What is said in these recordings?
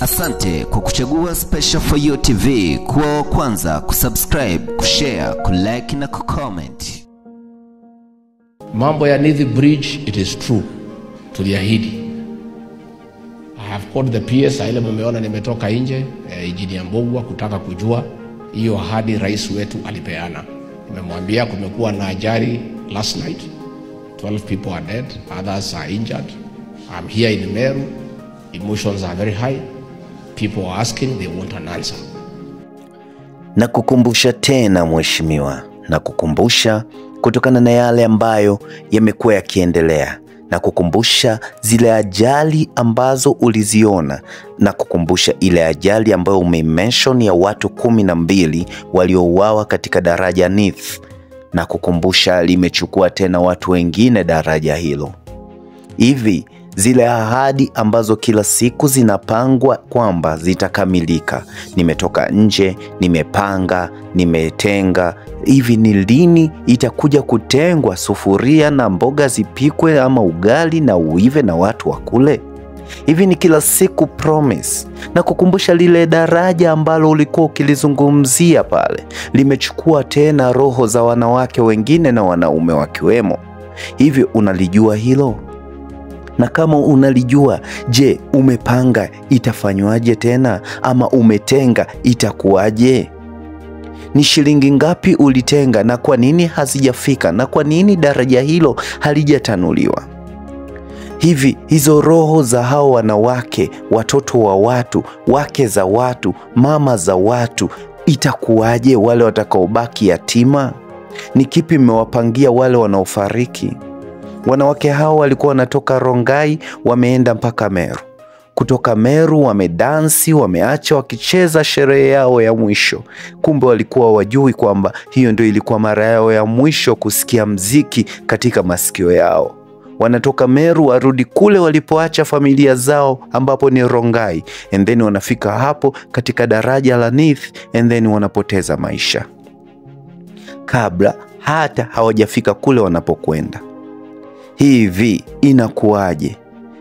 Asante kwa kuchagua Special For You TV kuwa wa kwanza kusubscribe, kushare, kulike na kucomment. Mambo ya Nithi Bridge, it is true, tuliahidi. I have called the PS, ile mumeona nimetoka nje eh, ya Mbogwa kutaka kujua hiyo ahadi rais wetu alipeana. Nimemwambia kumekuwa na ajali last night, 12 people are dead, others are injured. I'm here in Meru, emotions are very high. People are asking, they want an answer. na kukumbusha tena mheshimiwa, na kukumbusha kutokana na yale ambayo yamekuwa yakiendelea, na kukumbusha zile ajali ambazo uliziona, na kukumbusha ile ajali ambayo umemention ya watu kumi na mbili waliouawa katika daraja Nith, na kukumbusha limechukua tena watu wengine daraja hilo hivi zile ahadi ambazo kila siku zinapangwa kwamba zitakamilika, nimetoka nje, nimepanga, nimetenga, hivi ni lini itakuja kutengwa sufuria na mboga zipikwe ama ugali na uive na watu wakule? Hivi ni kila siku promise na kukumbusha lile daraja ambalo ulikuwa ukilizungumzia pale, limechukua tena roho za wanawake wengine na wanaume wakiwemo. Hivi unalijua hilo? Na kama unalijua, je, umepanga itafanywaje tena, ama umetenga itakuwaje? Ni shilingi ngapi ulitenga, na kwa nini hazijafika, na kwa nini daraja hilo halijatanuliwa? Hivi hizo roho za hao wanawake, watoto wa watu, wake za watu, mama za watu, itakuwaje wale watakaobaki yatima? Ni kipi mmewapangia wale wanaofariki? Wanawake hao walikuwa wanatoka Rongai wameenda mpaka Meru. Kutoka Meru wamedansi, wameacha wakicheza sherehe yao ya mwisho. Kumbe walikuwa wajui kwamba hiyo ndio ilikuwa mara yao ya mwisho kusikia mziki katika masikio yao. Wanatoka Meru warudi kule walipoacha familia zao ambapo ni Rongai, and then wanafika hapo katika daraja la Nith, and then wanapoteza maisha kabla hata hawajafika kule wanapokwenda. Hivi inakuwaje?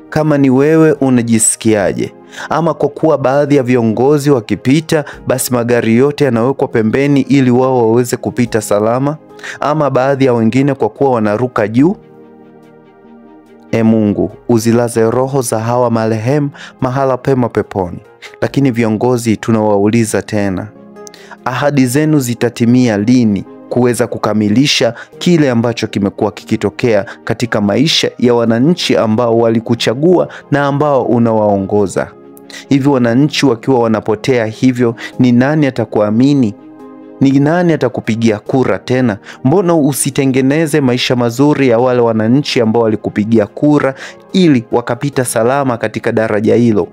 Kama ni wewe unajisikiaje? Ama kwa kuwa baadhi ya viongozi wakipita, basi magari yote yanawekwa pembeni ili wao waweze kupita salama? Ama baadhi ya wengine kwa kuwa wanaruka juu? E Mungu, uzilaze roho za hawa marehemu mahala pema peponi. Lakini viongozi, tunawauliza tena, ahadi zenu zitatimia lini kuweza kukamilisha kile ambacho kimekuwa kikitokea katika maisha ya wananchi ambao walikuchagua na ambao unawaongoza. Hivi wananchi wakiwa wanapotea hivyo, ni nani atakuamini? Ni nani atakupigia kura tena? Mbona usitengeneze maisha mazuri ya wale wananchi ambao walikupigia kura ili wakapita salama katika daraja hilo?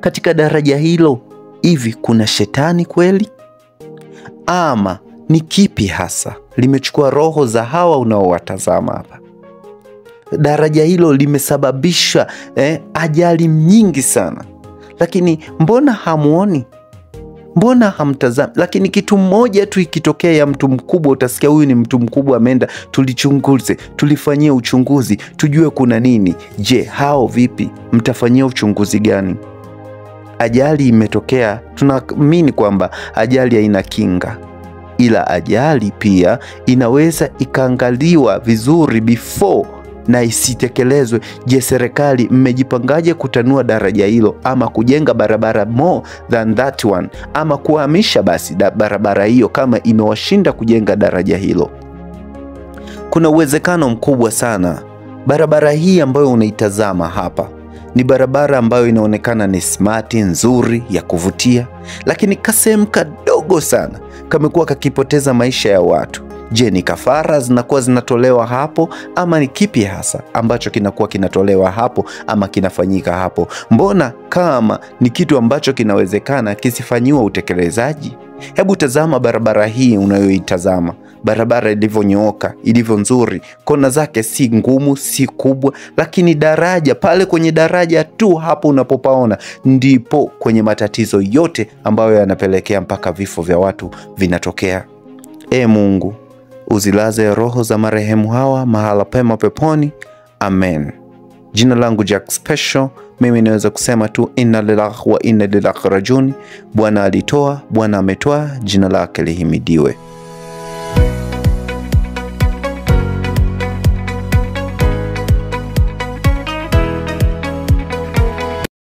Katika daraja hilo, hivi kuna shetani kweli ama ni kipi hasa limechukua roho za hawa unaowatazama hapa? Daraja hilo limesababisha eh, ajali nyingi sana, lakini mbona hamuoni? Mbona hamtazami? Lakini kitu mmoja tu ikitokea ya mtu mkubwa, utasikia huyu ni mtu mkubwa ameenda, tulichunguze, tulifanyia uchunguzi, tujue kuna nini. Je, hao vipi? Mtafanyia uchunguzi gani? Ajali imetokea, tunaamini kwamba ajali haina kinga ila ajali pia inaweza ikaangaliwa vizuri before na isitekelezwe. Je, serikali mmejipangaje kutanua daraja hilo ama kujenga barabara more than that one ama kuhamisha basi da barabara hiyo kama imewashinda kujenga daraja hilo? Kuna uwezekano mkubwa sana barabara hii ambayo unaitazama hapa ni barabara ambayo inaonekana ni smart, nzuri, ya kuvutia, lakini kasehemu kadogo sana kamekuwa kakipoteza maisha ya watu. Je, ni kafara zinakuwa zinatolewa hapo ama ni kipi hasa ambacho kinakuwa kinatolewa hapo ama kinafanyika hapo? Mbona kama ni kitu ambacho kinawezekana kisifanyiwa utekelezaji? Hebu tazama barabara hii unayoitazama, barabara ilivyonyooka, ilivyo nzuri, kona zake si ngumu, si kubwa, lakini daraja pale, kwenye daraja tu hapo unapopaona ndipo kwenye matatizo yote ambayo yanapelekea mpaka vifo vya watu vinatokea. E Mungu, uzilaze roho za marehemu hawa mahala pema peponi. Amen. Jina langu Jack Special, mimi naweza kusema tu inna lillahi wa inna ilaihi rajiun. Bwana alitoa, Bwana ametoa, jina lake lihimidiwe.